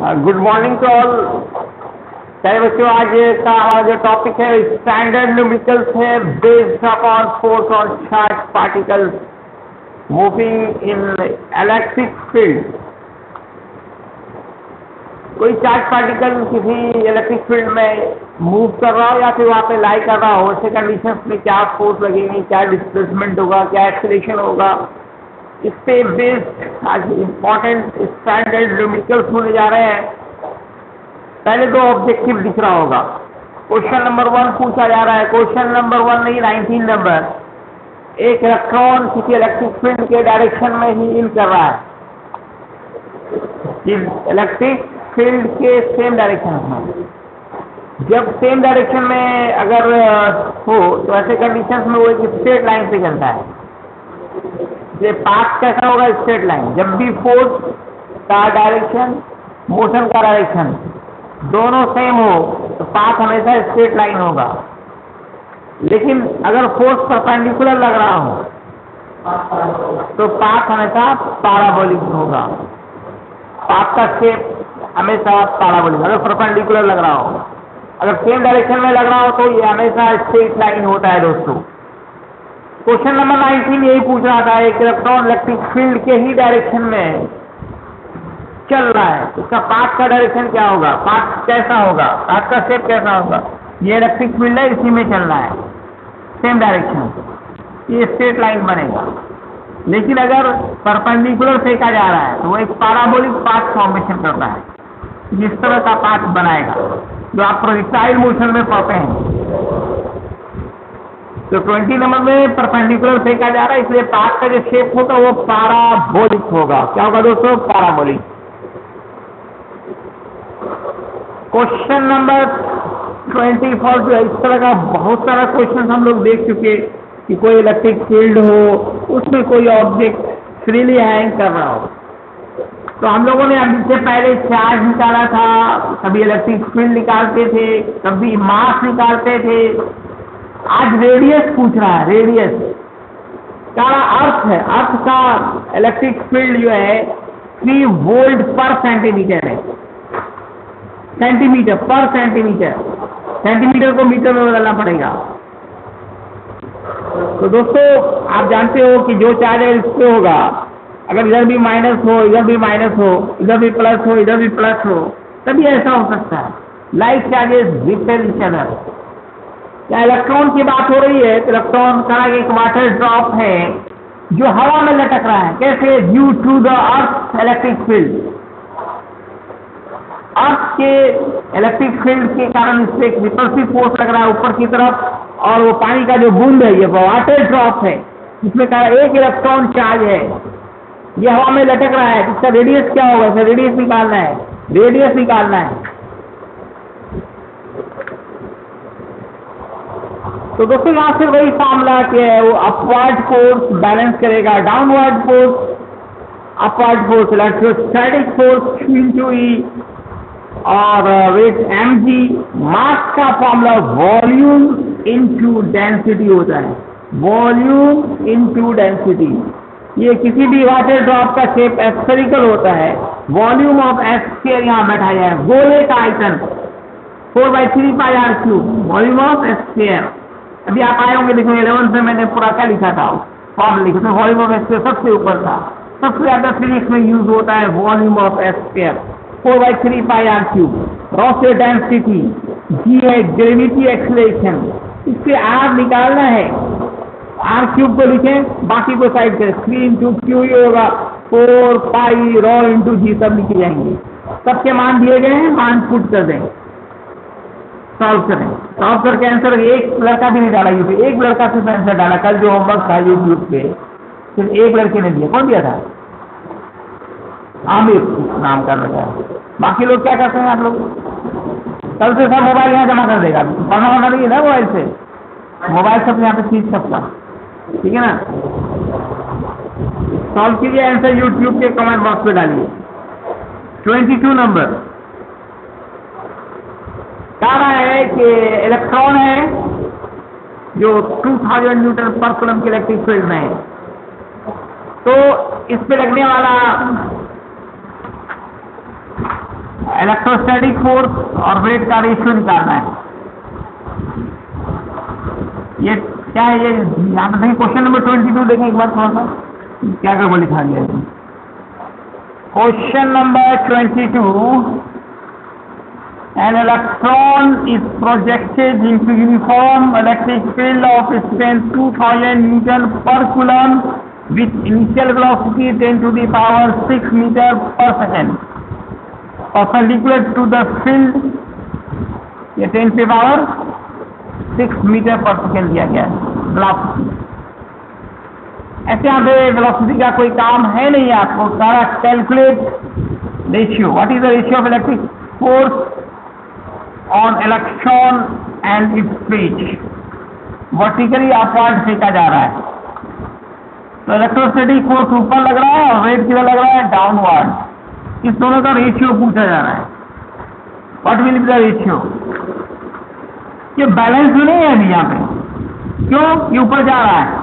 Good morning to all प्यारे बच्चों, आज का जो टॉपिक है स्टैंडर्ड न्यूमेरिकल्स है बेस्ड अपॉन फोर्स और charge particles moving in electric field कोई चार्ज पार्टिकल किसी इलेक्ट्रिक फ़ील्ड में मूव कर रहा हो या फिर वहाँ पे लाई कर रहा हो ऐसे कंडीशंस में क्या फोर्स लगेगी, क्या डिस्प्लेसमेंट होगा, क्या एक्सलेशन होगा पे बेस्ड आज इंपॉर्टेंट स्टैंडर्ड न्यूमेरिकल्स होने जा रहे हैं, पहले दो ऑब्जेक्टिव दिख रहा होगा। क्वेश्चन नंबर वन पूछा जा रहा है। क्वेश्चन नंबर वन नहीं नाइनटीन नंबर एक इलेक्ट्रॉन किसी इलेक्ट्रिक फ़ील्ड के डायरेक्शन में ही इन कर रहा है। इलेक्ट्रिक फ़ील्ड के सेम डायरेक्शन में। जब सेम डायरेक्शन में अगर हो तो ऐसे कंडीशंस में वो एक स्ट्रेट लाइन से चलता है। ये पाथ कैसा होगा स्ट्रेट लाइन जब भी फोर्स का डायरेक्शन मोशन का डायरेक्शन दोनों सेम हो तो पाथ हमेशा स्ट्रेट लाइन होगा। लेकिन अगर फोर्स परपेंडिकुलर लग रहा हो तो पाथ हमेशा पैराबोलिक होगा। पाथ का शेप हमेशा पैराबोलिक अगर परपेंडिकुलर लग रहा हो। अगर सेम डायरेक्शन में लग रहा हो तो ये हमेशा स्ट्रेट लाइन होता है दोस्तों। क्वेश्चन नंबर नाइनटीन यही पूछ रहा था, एक इलेक्ट्रॉन इलेक्ट्रिक फ़ील्ड के ही डायरेक्शन में चल रहा है। उसका पाथ का डायरेक्शन क्या होगा? पाथ कैसा होगा? पाथ का शेप कैसा होगा? ये इलेक्ट्रिक फ़ील्ड है, इसी में चल रहा है। सेम डायरेक्शन ये स्ट्रेट लाइन बनेगा। लेकिन अगर परपेंडिकुलर फेंका जा रहा है तो वो एक पैराबोलिक पाथ फॉर्मेशन करता है। जिस तरह का पाथ बनाएगा। जो आप प्रोजेक्टाइल मोशन में पढ़ते हैं। तो 20 नंबर में परपेंडिकुलर फेंका जा रहा है, इसलिए पाथ का जो शेप होगा वो पाराबोलिक होगा। क्या होगा दोस्तों? पैराबोलिक। क्वेश्चन नंबर 24 जो है, इस तरह का बहुत सारा क्वेश्चन हम लोग देख चुके कि कोई इलेक्ट्रिक फ़ील्ड हो, उसमें कोई ऑब्जेक्ट फ्रीली हैंग कर रहा हो। तो हम लोगों ने अभी से पहले चार्ज निकाला था कभी इलेक्ट्रिक फ़ील्ड निकालते थे कभी मास निकालते थे। आज रेडियस पूछ रहा है रेडियस का अर्थ है, अर्थ का इलेक्ट्रिक फ़ील्ड जो है थ्री वोल्ट पर सेंटीमीटर है. सेंटीमीटर पर सेंटीमीटर सेंटीमीटर को मीटर में बदलना पड़ेगा. तो दोस्तों, आप जानते हो कि जो चार्ज है इस होगा. अगर इधर भी माइनस हो, इधर भी माइनस हो, इधर भी प्लस हो, इधर भी प्लस हो, तभी ऐसा हो सकता है. लाइट चार्जेस रिपेल इच या इलेक्ट्रॉन की बात हो रही है तो इलेक्ट्रॉन का एक वाटर ड्रॉप है, जो हवा में लटक रहा है। कैसे? Due to the earth electric field earth के इलेक्ट्रिक फ़ील्ड के कारण इससे एक रिपल्सिव फोर्स लग रहा है ऊपर की तरफ़, और वो पानी का जो बूंद है, ये वाटर ड्रॉप है। जिसमें कहा एक इलेक्ट्रॉन चार्ज है। ये हवा में लटक रहा है इसका रेडियस क्या होगा? इसका रेडियस निकालना है। रेडियस निकालना है। तो दोस्तों यहाँ से वही फॉर्मूला क्या है, वो अपवर्ड फोर्स बैलेंस करेगा downward force upward force electrostatic force into E और वेट एम जी मास का फॉर्मूला वॉल्यूम इनटू डेंसिटी होता है। वॉल्यूम इनटू डेंसिटी ये किसी भी वाटर ड्रॉप का शेप एस्फेरिकल होता है। वॉल्यूम ऑफ़ एस्फेयर यहाँ बैठा जाए गोले का आइटन four by three pi R cube volume of sphere अभी आप आए होंगे देखो इलेवंथ में मैंने पूरा क्या लिखा था? फॉर्म लिखा था। वॉल्यूम ऑफ़ एस्फेयर सबसे ऊपर था। सबसे ज़्यादा फिजिक्स में यूज़ होता है volume of sphere four by three pi R cube rho density g है ग्रेविटी एक्सलेशन इससे आर निकालना है। आर क्यूब को लिखें, बाकी को साइड करें। थ्री इंटू क्यू ही होगा। Four pi rho into g सब लिखे जाएँगे। सबके मान दिए गए हैं, मान पुट कर दें। सॉल्व करें। सॉल्व करके आंसर एक लड़का भी नहीं डाला यूट्यूब एक लड़का सिर्फ़ आंसर डाला, कल जो होमवर्क था यूट्यूब पे सिर्फ़ एक लड़के ने दिया। कौन दिया था? आमिर, नाम का लड़का। बाकी लोग क्या करते हैं आप लोग? कल से सब मोबाइल यहाँ जमा कर देगा। पढ़ना वढ़ना नहीं है ना मोबाइल से? मोबाइल सब यहाँ पे सीख सकता। ठीक है ना? सॉल्व कीजिए आंसर यूट्यूब के कमेंट बॉक्स पे डालिए। ट्वेंटी टू नंबर कह रहा है कि इलेक्ट्रॉन है, जो 2000 न्यूटन पर कुलम के इलेक्ट्रिक फ़ील्ड में है। तो इस पे लगने वाला इलेक्ट्रोस्टैटिक फोर्स और वेट का रेशियो निकालना है। ये क्या है, ये यहाँ पे क्वेश्चन नंबर ट्वेंटी टू देखें एक बार थोड़ा सा, क्या क्या गया है। Question number twenty two An electron is projected into uniform electric field of strength 2000 Newton per Coulomb with initial velocity 10 to the power 6 meter per second. Perpendicular to the field, ये 10 पे पावर 6 मीटर पर सेकेंड दिया गया है velocity ऐसे यहाँ पे velocity का कोई काम है नहीं आपको सारा calculate ratio what is the ratio of electric force on electron and speech vertically upward फेंका जा रहा है। तो इलेक्ट्रोस्टैटिक फोर्स ऊपर लग रहा है और वेट किधर लग रहा है? डाउनवर्ड इस दोनों का रेशियो पूछा जा रहा है। What will be the ratio ये बैलेंस नहीं है अभी यहाँ पे। क्यों? ये ऊपर जा रहा है।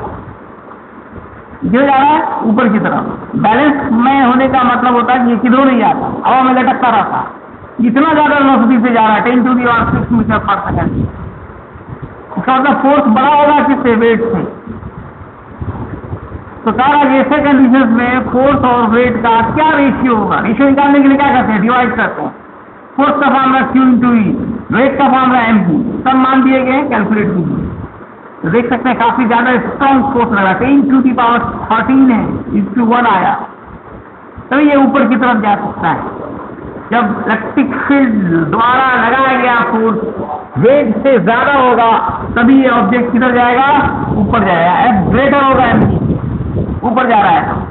क्यों जा रहा है ऊपर की तरफ़। बैलेंस में होने का मतलब होता है कि ये किधरों नहीं जाता हवा में लटकता रहता। इतना ज़्यादा वेलोसिटी से जा रहा है टेन टू दी और सिक्स मीटर पर सेकेंड इसका मतलब फोर्स बड़ा होगा किससे वेट से तो सारा ऐसे कंडीशन में फोर्स और वेट का क्या रेशियो होगा? रेशियो निकालने के लिए क्या करते हैं? डिवाइड करते हैं। फोर्स का formula Q into E weight का फॉर्मूला एम जी सब मान दिए गए कैलकुलेट कीजिए। तो देख सकते हैं काफ़ी ज़्यादा स्ट्रॉन्ग फोर्स लगा। Ten to the power thirteen है इंटू वन आया। तो ये ऊपर की तरफ़ जा सकता है। जब इलेक्ट्रिक फ़ील्ड द्वारा लगाया गया फोर्स वेट से ज़्यादा होगा, तभी ऑब्जेक्ट किधर जाएगा? ऊपर जाएगा। एफ़ ग्रेटर होगा एम ऊपर जा रहा है।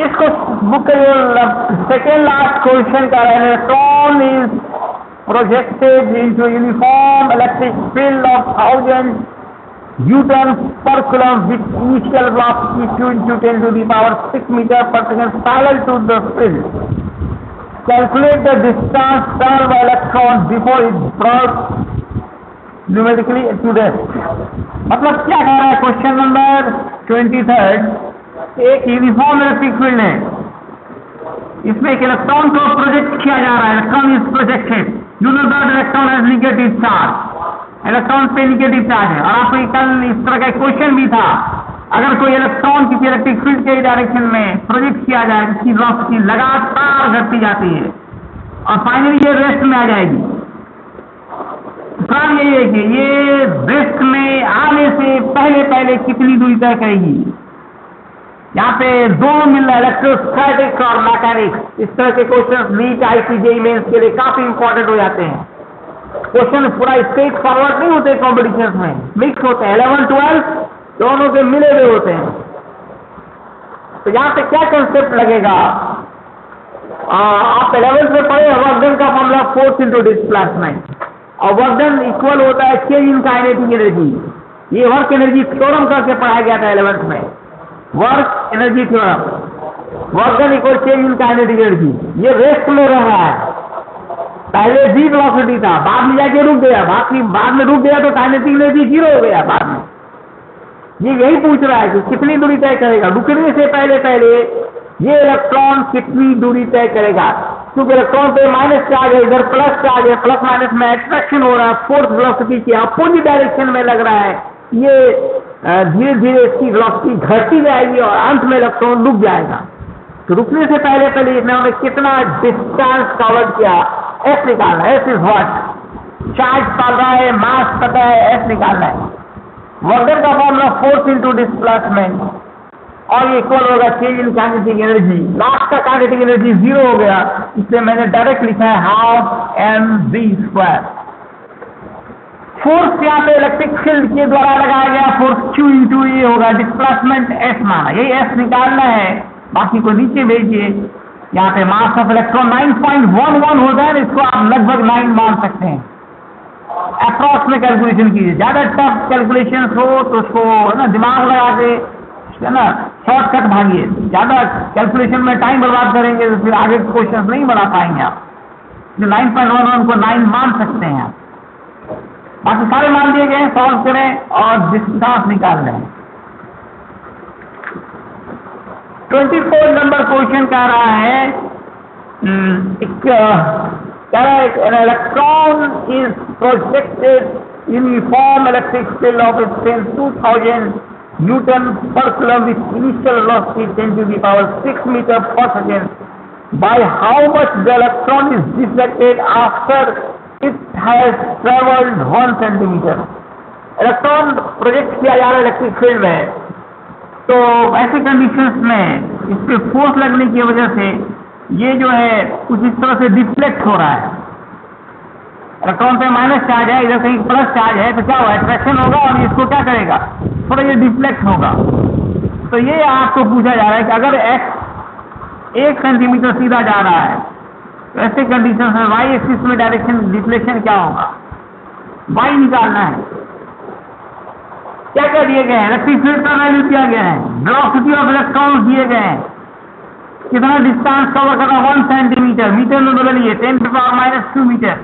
इसको बुक सेकेंड लास्ट क्वेश्चन का रहे electron is projected into uniform electric field of thousand newton per coulomb with initial velocity q into 10 to the power 6 metre per second parallel to the spin calculate the distance travel electron before it broad numerically to the मतलब क्या कह रहा है question number 23 एक uniform electric field है इसमें एक electron को प्रोजेक्ट किया जा रहा है? Electron is projected you electron has negative charge electron पे निगेटिव चार्ज है। और आपको कल इस तरह का क्वेश्चन भी था। अगर कोई इलेक्ट्रॉन किसी इलेक्ट्रिक फ़ील्ड के डायरेक्शन में प्रोजेक्ट किया जाए जिसकी वेलोसिटी लगातार घटती जाती है। और फाइनली ये रेस्ट में आ जाएगी। सवाल यही है कि ये रेस्ट में आने से पहले पहले कितनी दूरी तय करेगी? यहाँ पे दो मिल रहा है इलेक्ट्रोस्टैटिक्स और मैकेनिक्स इस तरह के क्वेश्चन नीट आईसीजे मेंस के लिए काफ़ी इंपॉर्टेंट हो जाते हैं। क्वेश्चन पूरा स्ट्रेट फॉरवर्ड नहीं होते कॉम्पिटिशन में. मिक्स होते हैं. इलेवन ट्वेल्व दोनों के मिले हुए होते हैं. तो यहाँ पे क्या कंसेप्ट लगेगा? आ, आप इलेवेंथ में पढ़े वर्कडन का फॉर्मूला फोर्स इंटू डिस्प्लेसमेंट और वर्कडन इक्वल होता है चेंज इन काइनेटिक एनर्जी ये वर्क एनर्जी थ्योरम करके पढ़ाया गया था इलेवेंथ में. Work energy theorem work done equal change in kinetic energy ये रेस्ट में रह रहा है. पहले भी वेलोसिटी था, बाद में जाके रुक गया, बाकी बाद में रुक गया तो काइनेटिक एनर्जी ज़ीरो हो गया बाद में। ये यही पूछ रहा है कि कितनी दूरी तय करेगा? रुकने से पहले पहले ये इलेक्ट्रॉन कितनी दूरी तय करेगा? क्योंकि इलेक्ट्रॉन पे माइनस चार्ज है इधर प्लस चार्ज है प्लस माइनस में एट्रैक्शन हो रहा है फोर्थ वेलोसिटी के अपोजिट डायरेक्शन में लग रहा है। ये धीरे धीरे इसकी वेलोसिटी घटती जाएगी और अंत में इलेक्ट्रॉन रुक जाएगा। तो रुकने से पहले पहले इन्होंने कितना डिस्टेंस कवर किया? एस निकालना एस इज़ व्हाट चार्ज चल रहा है मास पता है एस निकालना है। वर्गर का फॉर्मूला फोर्स इंटू डिस्प्लेसमेंट और ये इक्वल होगा change in kinetic energy last का काइनेटिक एनर्जी ज़ीरो हो गया। इसलिए मैंने डायरेक्ट लिखा है half M V square force यहाँ पे इलेक्ट्रिक फ़ील्ड के द्वारा लगाया गया। फोर्स क्यू इंटू ये होगा। डिस्प्लेसमेंट एस माना। यही एस निकालना है। बाकी को नीचे भेजिए। यहाँ पे मास ऑफ़ इलेक्ट्रॉन 9.11 होता है इसको आप लगभग नाइन मान सकते हैं। अप्रॉक्स में कैलकुलेशन कीजिए। ज़्यादा टफ कैलकुलेशन हो तो उसको, है ना, दिमाग लगा के, है ना शॉर्टकट भागिए। ज़्यादा कैलकुलेशन में टाइम बर्बाद करेंगे तो फिर आगे क्वेश्चन नहीं बना पाएँगे आप। जो नाइन पॉइंट वन वन को नाइन मान सकते हैं आप। बाकी सारे मान दिए गए सॉल्व करें और डिस्टेंस निकाल ट्वेंटी फोर नंबर क्वेश्चन कह रहा है कह रहा है an electron is projected uniform electric field of strength two thousand newton per coulomb with initial velocity ten to the power six metre per second by how much the electron is deflected after it has travelled one centimetre electron project किया जा रहा है electric field में। तो ऐसे conditions में इस पे फोर्स लगने की वजह से ये जो है कुछ इस तरह से डिफ्लेक्ट हो रहा है। इलेक्ट्रॉन पे माइनस चार्ज है, इधर कहीं प्लस चार्ज है तो क्या होगा अट्रैक्शन होगा और इसको क्या करेगा? थोड़ा ये डिफ्लेक्ट होगा। तो ये आपको पूछा जा रहा है कि अगर एक्स एक सेंटीमीटर सीधा जा रहा है तो ऐसे कंडीशन में वाई एक्सिस में डायरेक्शन डिफ्लेक्शन क्या होगा? वाई निकालना है। क्या क्या दिए गए हैं? इलेक्ट्रिक फ़ील्ड का वैल्यू दिया गया है। वेलोसिटी ऑफ़ इलेक्ट्रॉन दिए गए हैं। कितना डिस्टेंस कवर करना वन सेंटीमीटर मीटर में बदलिए। टेन पे power minus two metre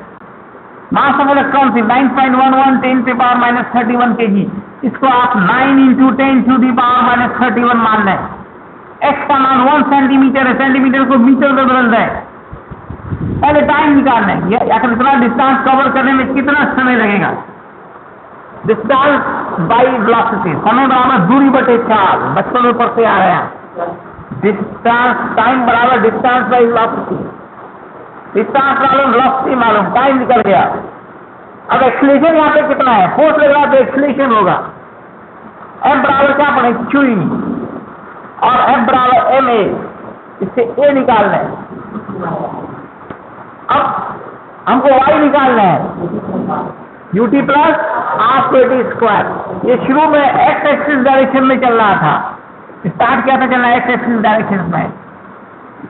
mass of electron थी nine point one one ten पे power minus thirty one K G इसको आप nine into ten to the power minus thirty one मान लें। X का मान वन सेंटीमीटर है। सेंटीमीटर को मीटर में बदल रहे पहले टाइम निकालना है या इतना डिस्टेंस कवर करने में कितना समय लगेगा? डिस्टेंस बाई वेलोसिटी समय बराबर दूरी बटे चार बचपन में पढ़ते आ रहे हैं। डिस्टेंस टाइम बराबर डिस्टेंस बाई वेलोसिटी डिस्टेंस मालूम वेलोसिटी मालूम। टाइम निकल गया। अब एक्सलेशन यहाँ पे कितना है? फोर्स लग रहा है तो एक्सलेशन होगा। एफ़ बराबर क्या पड़े क्यू और एफ़ बराबर एम ए इससे ए निकालना है। अब हमको वाई निकालना है। U t plus half t square ये शुरू में एक्स एक्सिस डायरेक्शन में चल रहा था। स्टार्ट किया था? चलना एक्स एक्सिस डायरेक्शन में।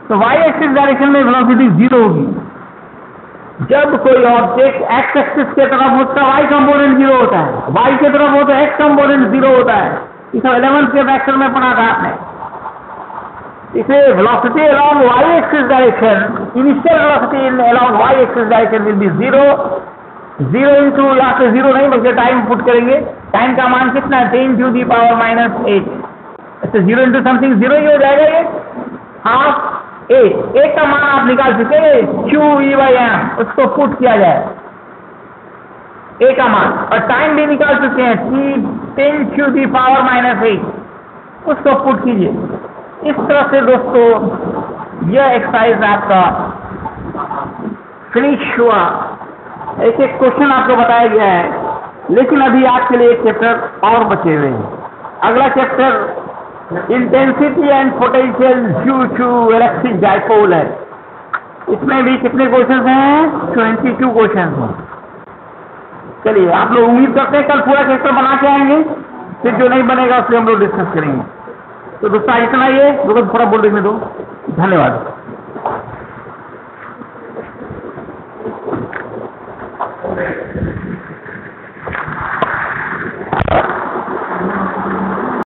तो वाई एक्सिस डायरेक्शन में वेलोसिटी ज़ीरो होगी। जब कोई ऑब्जेक्ट एक्स एक्सिस के तरफ़ हो उसका वाई कंपोनेंट ज़ीरो होता है। वाई के तरफ़ हो तो एक्स कंपोनेंट ज़ीरो होता है। इस इलेवन के फ्रैक्शन में पढ़ा था आपने। इसे velocity y axis direction, initial velocity in along y axis direction will be zero zero into यहाँ पे ज़ीरो नहीं, बल्कि टाइम पुट करेंगे। टाइम का मान कितना है? Ten to the power minus eight अच्छा ज़ीरो इंटू समथिंग ज़ीरो ही हो जाएगा ये। हाफ़ ए ए का मान आप निकाल चुके क्यू ई वाई एम उसको पुट किया जाए। ए का मान। और टाइम भी निकाल चुके हैं। T ten Q the power minus eight उसको पुट कीजिए। इस तरह से दोस्तों, यह एक्सरसाइज आपका फिनिश हुआ। एक एक क्वेश्चन आपको बताया गया है। लेकिन अभी आपके लिए एक चैप्टर और बचे हुए हैं। अगला chapter intensity and potential due to electric dipole है। इसमें भी कितने क्वेश्चन हैं? ट्वेंटी टू क्वेश्चन हैं। चलिए, आप लोग उम्मीद करते हैं कल पूरा चैप्टर बना के आएँगे। फिर जो नहीं बनेगा, उससे हम लोग डिस्कस करेंगे। तो दोस्तों इतना ये थोड़ा बोल देने दो। धन्यवाद।